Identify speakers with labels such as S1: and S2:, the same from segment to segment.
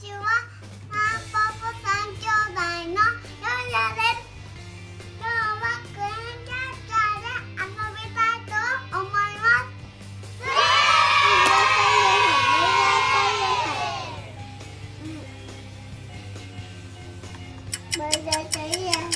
S1: ちは。マンポポ三兄弟のヨです。今日はクンキャッチャーで遊びたいと思います。ー。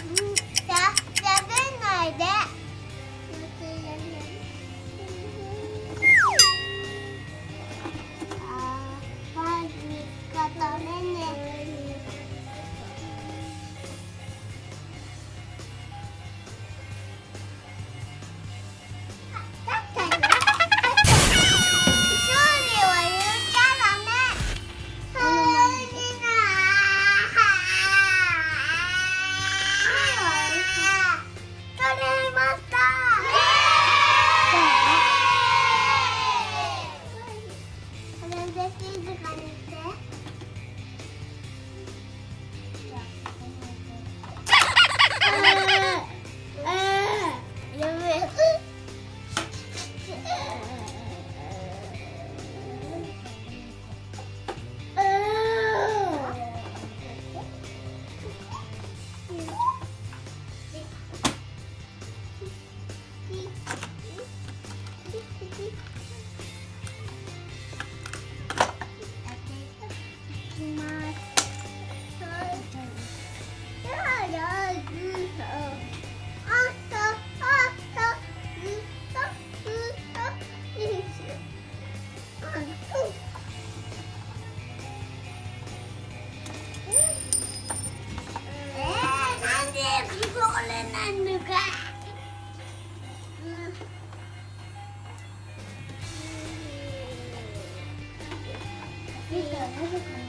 S1: Bye.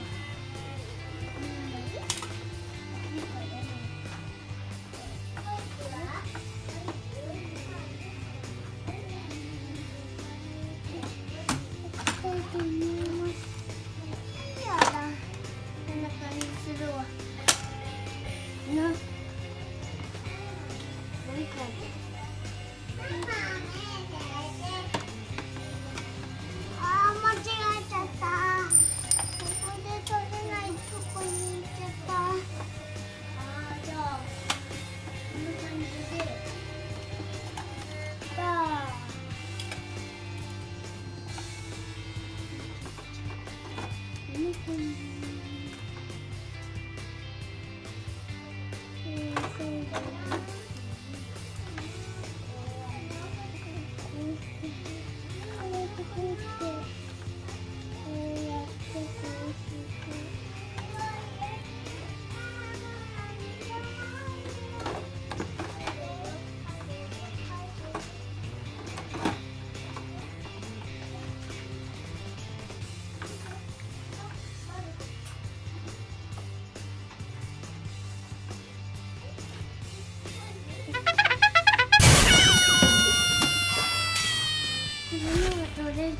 S1: Thank you.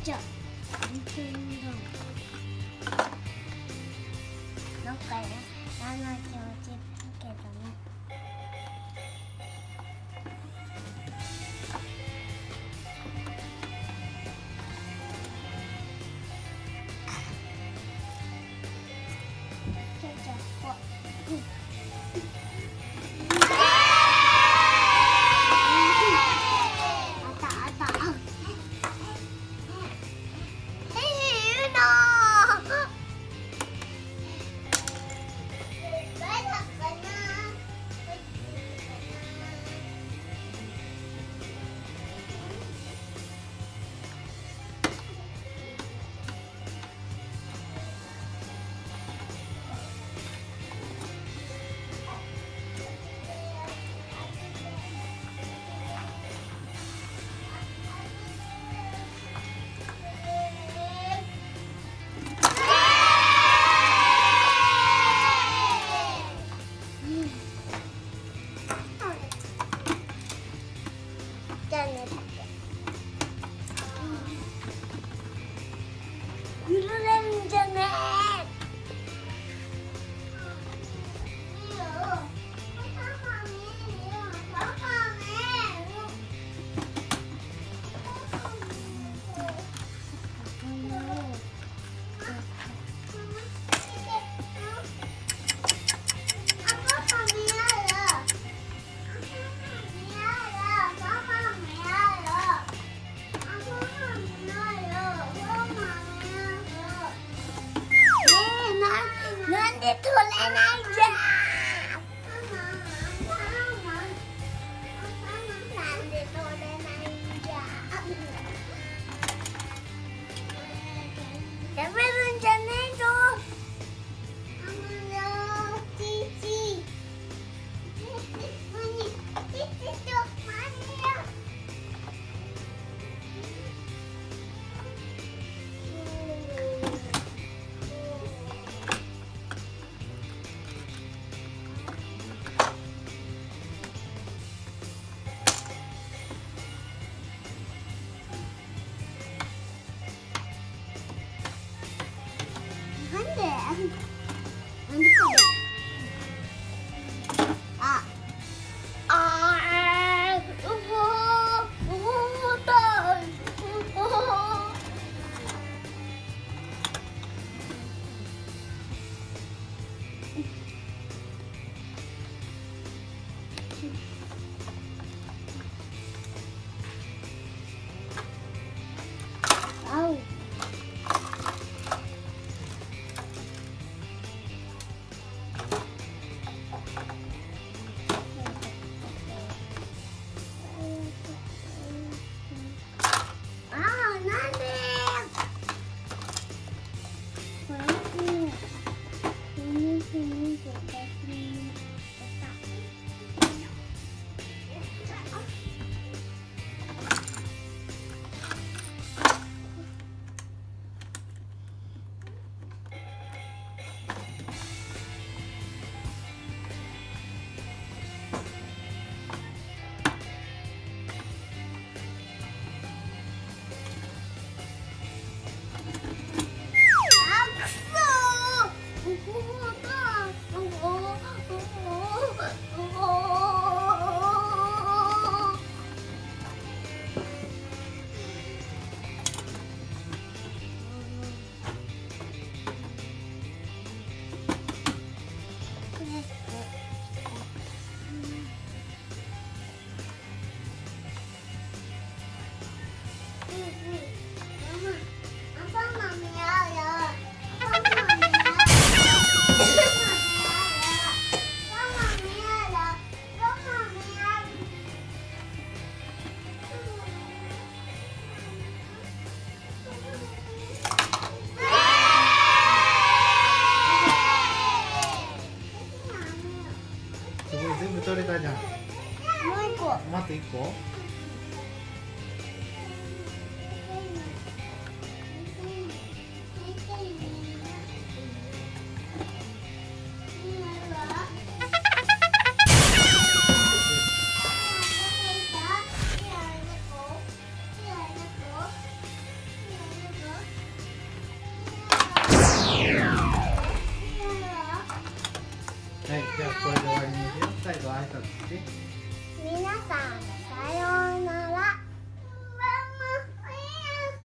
S1: ちゃん。全然だどっかで、ななちゃん落ちたけどね。な
S2: ん
S1: and the pudding.
S2: 皆さん。